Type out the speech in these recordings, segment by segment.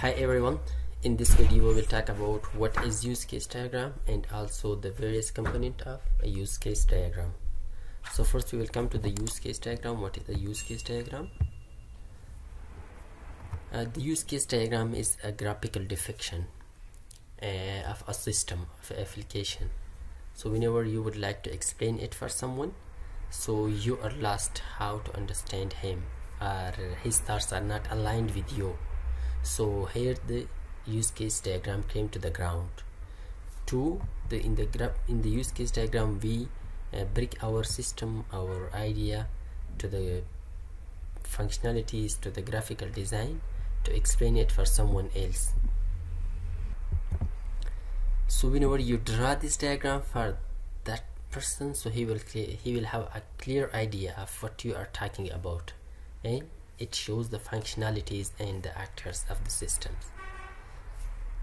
Hi everyone, in this video we will talk about what is use case diagram and also the various component of a use case diagram. So first we will come to the use case diagram. What is the use case diagram? Uh, the use case diagram is a graphical depiction uh, of a system of application. So whenever you would like to explain it for someone, so you are lost how to understand him or his thoughts are not aligned with you so here the use case diagram came to the ground. Two the in the graph in the use case diagram we uh, break our system our idea to the functionalities to the graphical design to explain it for someone else. So whenever you draw this diagram for that person so he will he will have a clear idea of what you are talking about. And it shows the functionalities and the actors of the systems.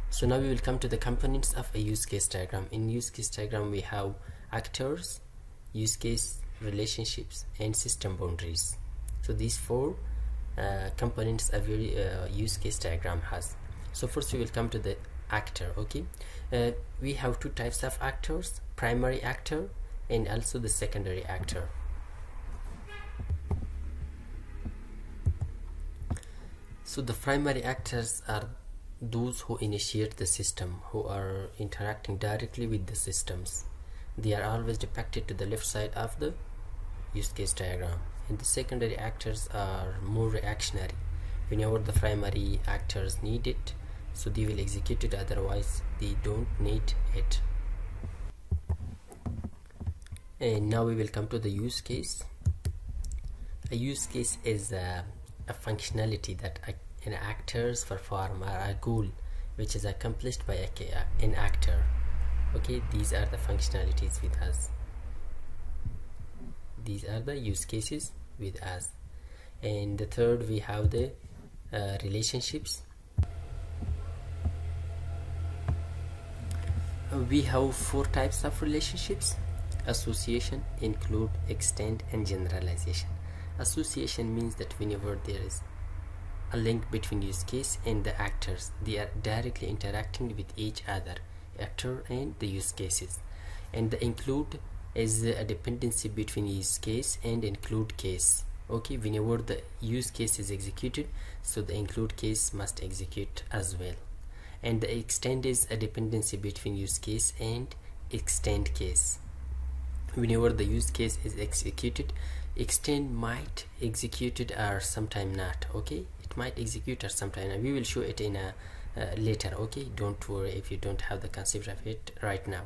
So now we will come to the components of a use case diagram. In use case diagram we have actors use case relationships and system boundaries. So these four uh, components a very uh, use case diagram has. So first we will come to the actor okay? Uh, we have two types of actors primary actor and also the secondary actor so the primary actors are those who initiate the system who are interacting directly with the systems. They are always depicted to the left side of the use case diagram. And the secondary actors are more reactionary. Whenever the primary actors need it so they will execute it otherwise they don't need it. And now we will come to the use case. A use case is a, a functionality that an actors or a goal which is accomplished by a, an actor. Okay these are the functionalities with us. These are the use cases with us. And the third we have the uh, relationships. We have four types of relationships. Association include extend and generalization. Association means that whenever there is a link between use case and the actors. They are directly interacting with each other actor and the use cases and the include is a dependency between use case and include case. Okay whenever the use case is executed so the include case must execute as well. And the extend is a dependency between use case and extend case. Whenever the use case is executed extend might execute it or sometime not okay? It might execute or sometime and we will show it in a uh, later okay? Don't worry if you don't have the concept of it right now.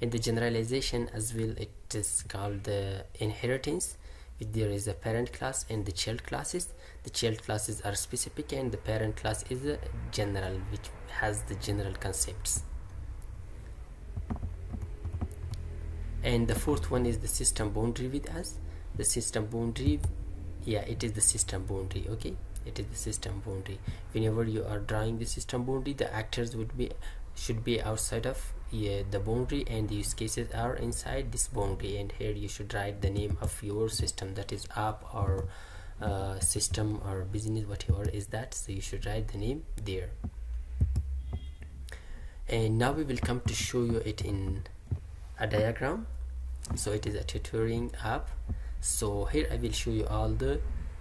In the generalization as well it is called the inheritance. There is a parent class and the child classes the child classes are specific and the parent class is a general which has the general concepts. And the fourth one is the system boundary with us the system boundary. Yeah it is the system boundary okay? It is the system boundary. Whenever you are drawing the system boundary the actors would be should be outside of yeah, the boundary and the use cases are inside this boundary. And here you should write the name of your system that is app or uh, system or business whatever is that. So you should write the name there. And now we will come to show you it in a diagram. So it is a tutoring app so here I will show you all the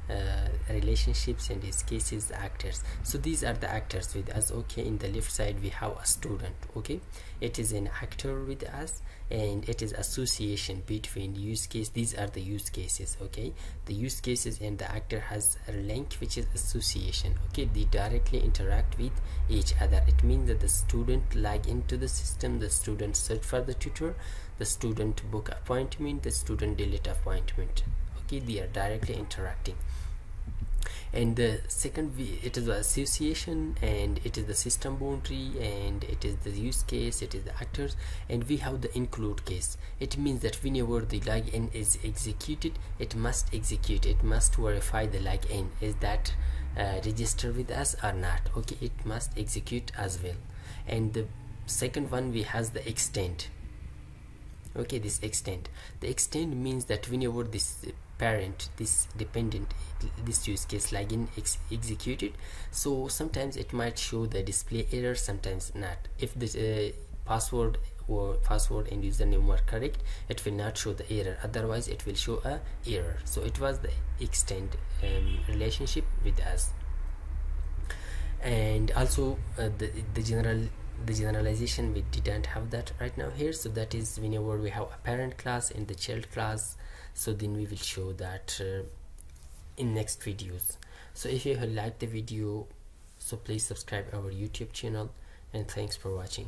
uh, relationships and use cases actors. So these are the actors with us okay? In the left side we have a student okay? It is an actor with us and it is association between use case these are the use cases okay? The use cases and the actor has a link which is association okay? They directly interact with each other. It means that the student log into the system the student search for the tutor the student book appointment the student delete appointment. Okay they are directly interacting. And the second it is the association and it is the system boundary and it is the use case it is the actors and we have the include case. It means that whenever the login is executed it must execute it must verify the login is that uh, register with us or not? Okay it must execute as well. And the second one we has the extend okay this extend. The extend means that whenever this parent this dependent this use case login ex executed so sometimes it might show the display error sometimes not. If the uh, password or password and username were correct it will not show the error. Otherwise it will show a error. So it was the extend um, relationship with us. And also uh, the, the general the generalization we didn't have that right now here. So that is whenever we have a parent class and the child class so then we will show that uh, in next videos. So if you have liked the video so please subscribe our youtube channel and thanks for watching